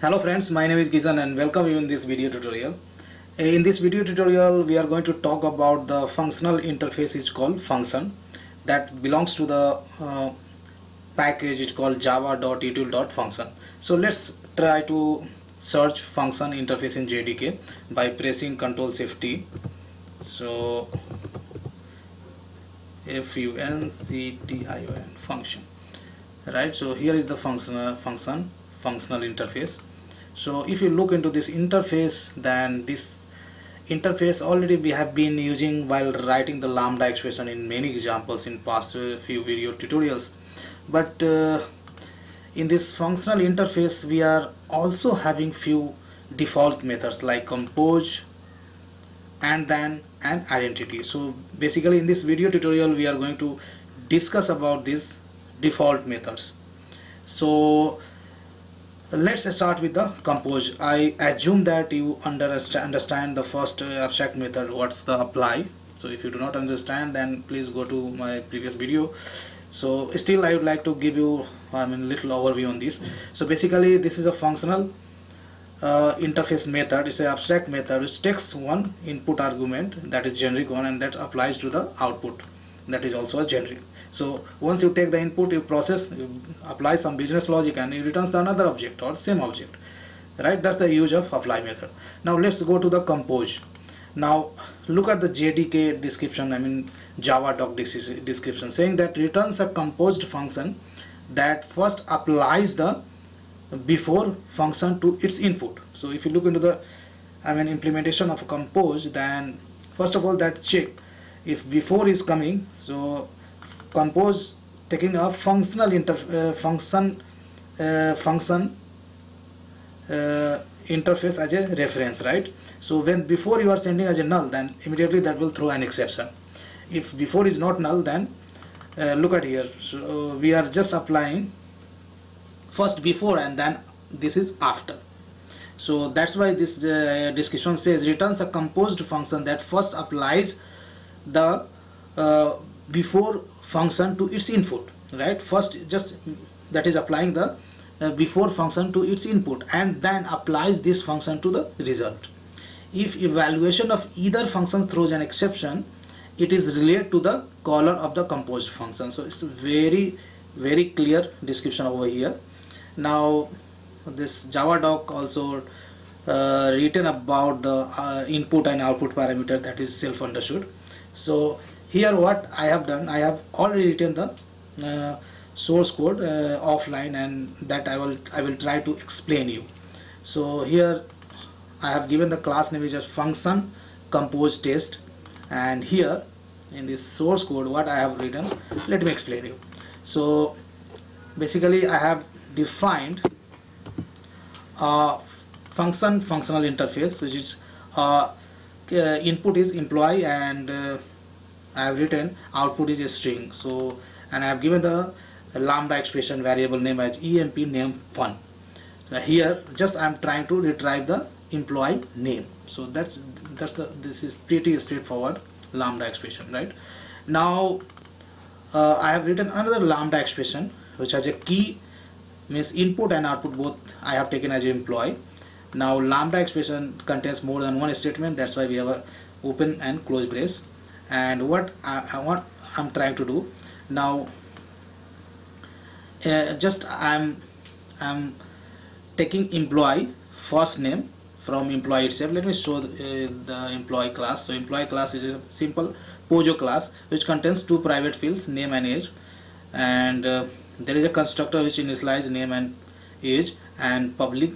Hello friends, my name is Kishan and welcome you in this video tutorial. In this video tutorial we are going to talk about the functional interface is called function that belongs to the uh, package it's called java.util.function. So let's try to search function interface in JDK by pressing Ctrl Shift T. So F U N C T I O N function right so here is the functional function functional interface. So if you look into this interface then this interface already we have been using while writing the lambda expression in many examples in past uh, few video tutorials. But uh, in this functional interface we are also having few default methods like compose and then an identity. So basically in this video tutorial we are going to discuss about these default methods. So let's start with the compose. I assume that you understand the first abstract method what's the apply. So if you do not understand then please go to my previous video. So still i would like to give you i mean little overview on this. So basically this is a functional uh, interface method. It's an abstract method which takes one input argument that is generic one and that applies to the output that is also a generic. So once you take the input you process you apply some business logic and it returns the another object or same object right? That's the use of apply method. Now let's go to the compose. Now look at the jdk description i mean java doc description saying that returns a composed function that first applies the before function to its input. So if you look into the i mean implementation of compose then first of all that check if before is coming so compose taking a functional inter uh, function uh, function uh, interface as a reference right? So when before you are sending as a null then immediately that will throw an exception. If before is not null then uh, look at here. So we are just applying first before and then this is after. So that's why this uh, description says returns a composed function that first applies the uh, before function to its input right? First just that is applying the uh, before function to its input and then applies this function to the result. If evaluation of either function throws an exception it is related to the caller of the composed function. So it's very very clear description over here. Now this java doc also uh, written about the uh, input and output parameter that is self understood so here what I have done I have already written the uh, source code uh, offline and that I will I will try to explain you. So here I have given the class name which is function compose test. And here in this source code what I have written let me explain you. So basically I have defined a function functional interface which is uh, uh, input is employee and uh, I have written output is a string. So and I have given the lambda expression variable name as emp name fun so here just I am trying to retrieve the employee name. So that's that's the this is pretty straightforward lambda expression right? Now uh, I have written another lambda expression which has a key means input and output both I have taken as employee now lambda expression contains more than one statement. That's why we have a open and close brace. And what I, I want I'm trying to do. Now uh, just I'm I'm taking employee first name from employee itself. Let me show the, uh, the employee class. So employee class is a simple Pojo class which contains two private fields name and age. And uh, there is a constructor which initializes name and age and public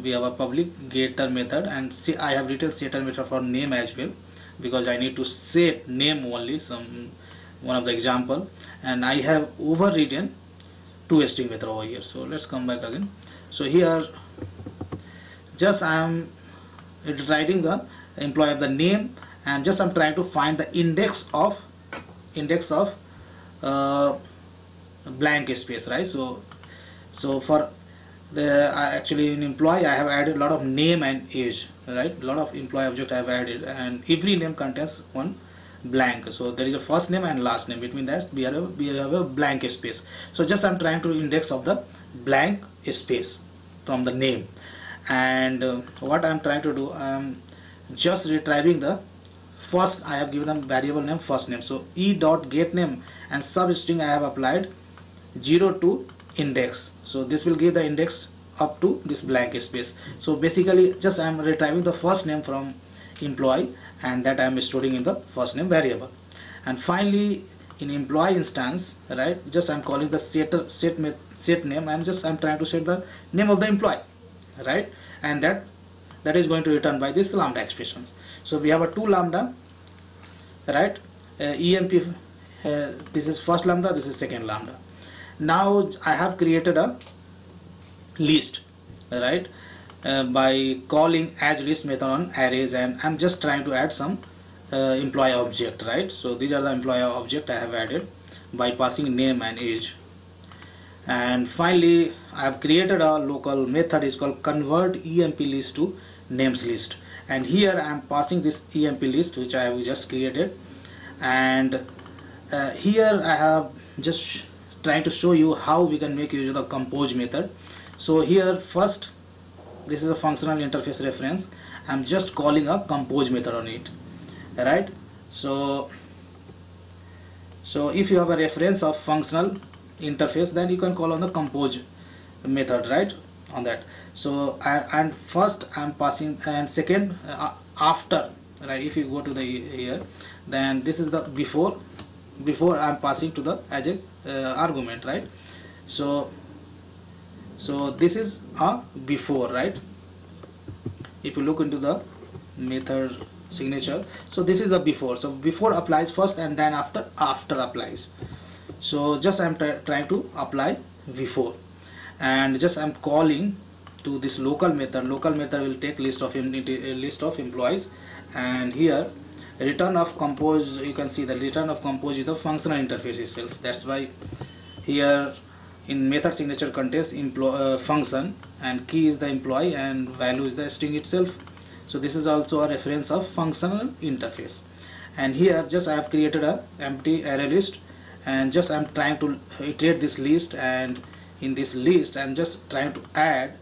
we have a public getter method and see I have written setter method for name as well because I need to set name only some one of the example. And I have overwritten toString method over here. So let's come back again. So here just I am writing the employee of the name and just I'm trying to find the index of index of uh, blank space right? So so for the actually in employee I have added a lot of name and age right? A lot of employee object I have added and every name contains one blank. So there is a first name and last name. Between that we have a, we have a blank space. So just I'm trying to index of the blank space from the name. And uh, what I'm trying to do I'm just retrieving the first I have given them variable name first name. So e dot get name and substring I have applied 0 to index. So this will give the index up to this blank space. So basically just I am retrieving the first name from employee and that I am storing in the first name variable. And finally in employee instance right just I'm calling the set set set name. I'm just I'm trying to set the name of the employee right? And that that is going to return by this lambda expression so we have a two lambda right? Uh, emp uh, this is first lambda this is second lambda now I have created a list right? Uh, by calling as list method on arrays and I'm just trying to add some uh, employee object right? So these are the employee object I have added by passing name and age. And finally I have created a local method is called convert emp list to names list. And here I am passing this emp list which I have just created. And uh, here I have just trying to show you how we can make use of the compose method. So here first this is a functional interface reference. I'm just calling a compose method on it right? So so if you have a reference of functional interface then you can call on the compose method right on that. So and first I'm passing and second uh, after right if you go to the here then this is the before before I'm passing to the as a uh, argument right? So so this is a before right? If you look into the method signature so this is the before. So before applies first and then after after applies. So just I'm trying to apply before. And just I'm calling to this local method. Local method will take list of list of employees. And here return of compose you can see the return of compose is the functional interface itself. That's why here in method signature contains uh, function and key is the employee and value is the string itself. So this is also a reference of functional interface. And here just I have created a empty array list and just I'm trying to iterate this list and in this list I'm just trying to add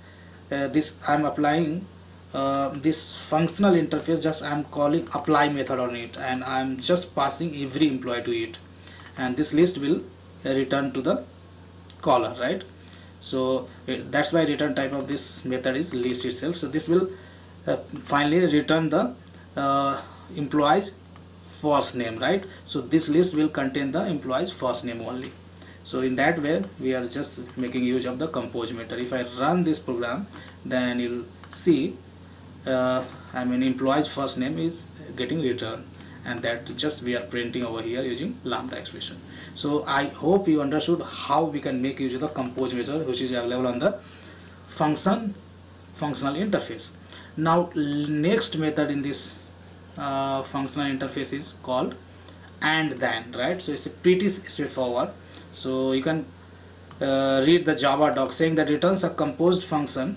uh, this I'm applying uh, this functional interface just I'm calling apply method on it and I'm just passing every employee to it. And this list will return to the caller right? So uh, that's why return type of this method is list itself. So this will uh, finally return the uh, employees first name right? So this list will contain the employees first name only. So in that way we are just making use of the compose method if I run this program then you'll see uh, I mean employee's first name is getting returned and that just we are printing over here using lambda expression. So I hope you understood how we can make use of the compose method which is available on the function functional interface. Now next method in this uh, functional interface is called and then right? So it's pretty straightforward. So you can uh, read the java doc saying that returns a composed function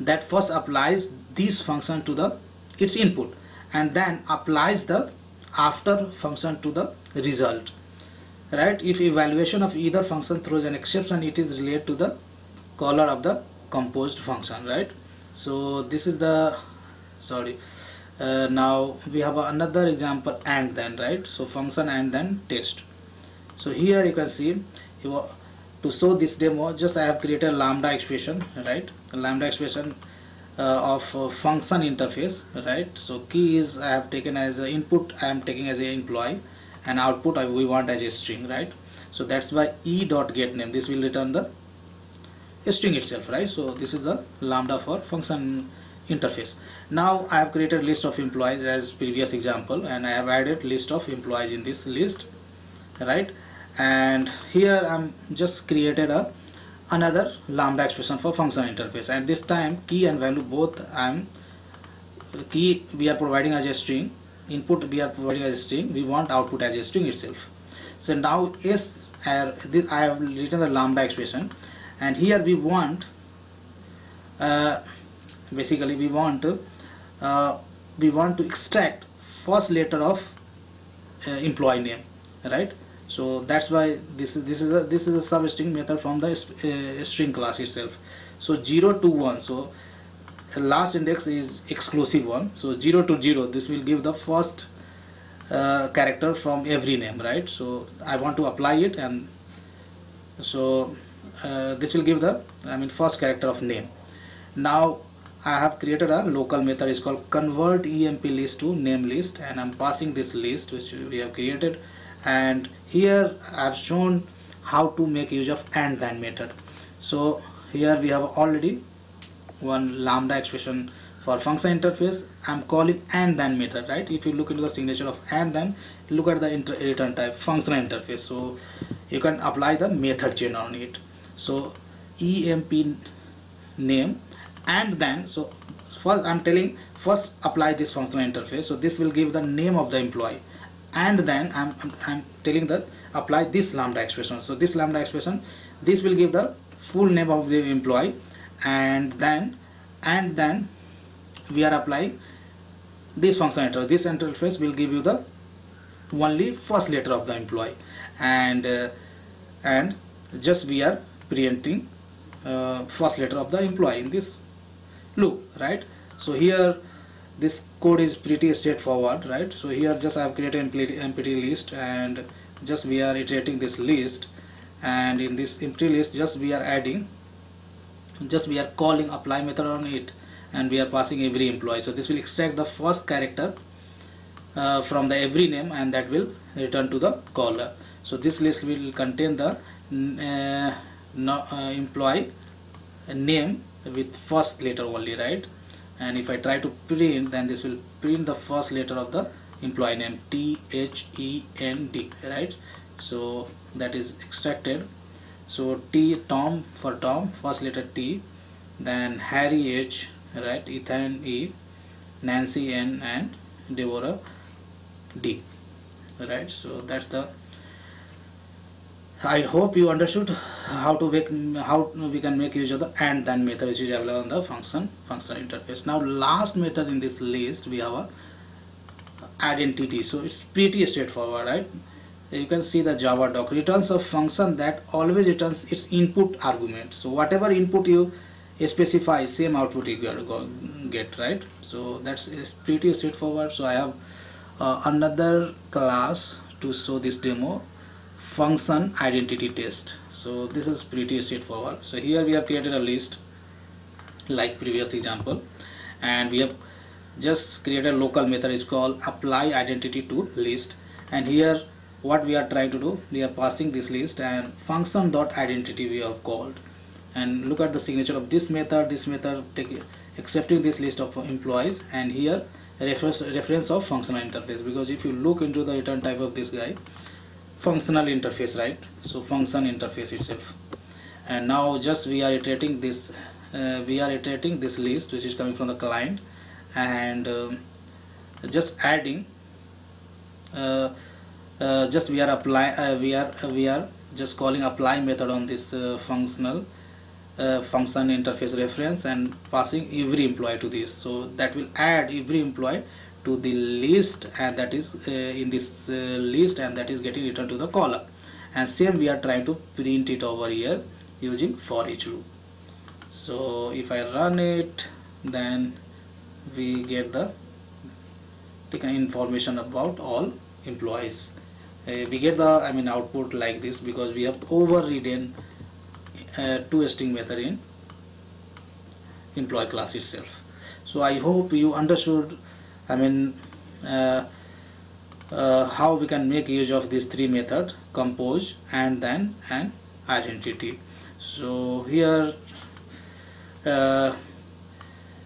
that first applies this function to the its input and then applies the after function to the result right? If evaluation of either function throws an exception it is related to the caller of the composed function right? So this is the sorry uh, now we have another example and then right? So function and then test. So here you can see to show this demo just I have created lambda expression right? Lambda expression uh, of uh, function interface right? So key is I have taken as a input I am taking as an employee and output I, we want as a string right? So that's why e dot get name this will return the string itself right? So this is the lambda for function interface. Now I have created list of employees as previous example and I have added list of employees in this list right and here I'm just created a another lambda expression for function interface. And this time key and value both I'm key we are providing as a string. Input we are providing as a string. We want output as a string itself. So now is I have written the lambda expression. And here we want uh, basically we want uh, we want to extract first letter of uh, employee name right so that's why this is this is a this is a substring method from the uh, string class itself. So 0 to 1 so last index is exclusive one. So 0 to 0 this will give the first uh, character from every name right? So I want to apply it and so uh, this will give the I mean first character of name. Now I have created a local method. Is called convert emp list to name list and I'm passing this list which we have created and here I have shown how to make use of and then method. So here we have already one lambda expression for function interface. I'm calling and then method right? If you look into the signature of and then look at the return type functional interface. So you can apply the method chain on it. So emp name and then so first I'm telling first apply this functional interface. So this will give the name of the employee and then I'm, I'm, I'm telling that apply this lambda expression. So this lambda expression this will give the full name of the employee. And then and then we are applying this function interface this interface will give you the only first letter of the employee. And uh, and just we are printing uh, first letter of the employee in this loop right? So here this code is pretty straightforward right? So here just I have created empty, empty list and just we are iterating this list. And in this empty list just we are adding just we are calling apply method on it and we are passing every employee. So this will extract the first character uh, from the every name and that will return to the caller. So this list will contain the uh, no, uh, employee name with first letter only right and if I try to print then this will print the first letter of the employee name T H E N D right? So that is extracted. So T Tom for Tom first letter T then Harry H right? Ethan E Nancy N and Deborah D right? So that's the I hope you understood how to make how we can make use of the and then method which is available on the function functional interface. Now last method in this list we have a identity. So it's pretty straightforward, right? You can see the Java doc returns a function that always returns its input argument. So whatever input you specify, same output you get, right? So that's pretty straightforward. So I have uh, another class to show this demo function identity test. So this is pretty straightforward. So here we have created a list like previous example and we have just created a local method. Is called apply identity to list. And here what we are trying to do we are passing this list and function dot identity we have called. And look at the signature of this method this method take, accepting this list of employees. And here reference reference of functional interface. Because if you look into the return type of this guy functional interface right? So function interface itself. And now just we are iterating this uh, we are iterating this list which is coming from the client and um, just adding uh, uh, just we are apply uh, we are we are just calling apply method on this uh, functional uh, function interface reference and passing every employee to this. So that will add every employee to the list and that is uh, in this uh, list and that is getting returned to the column. And same we are trying to print it over here using for each loop. So if I run it then we get the information about all employees. Uh, we get the I mean output like this because we have overridden uh, toString method in employee class itself. So I hope you understood I mean uh, uh, how we can make use of these three method compose and then and identity. So here uh,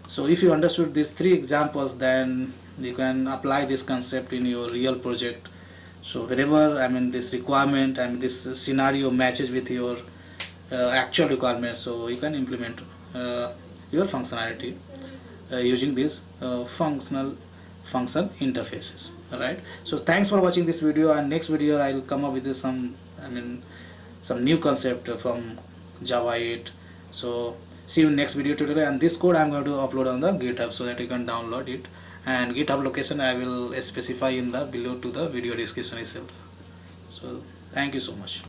so if you understood these three examples then you can apply this concept in your real project. So wherever I mean this requirement and this scenario matches with your uh, actual requirement so you can implement uh, your functionality uh, using this functional function interfaces alright so thanks for watching this video and next video I'll come up with some I mean some new concept from Java 8 so see you in next video tutorial and this code I'm going to upload on the github so that you can download it. And github location I will specify in the below to the video description itself. So thank you so much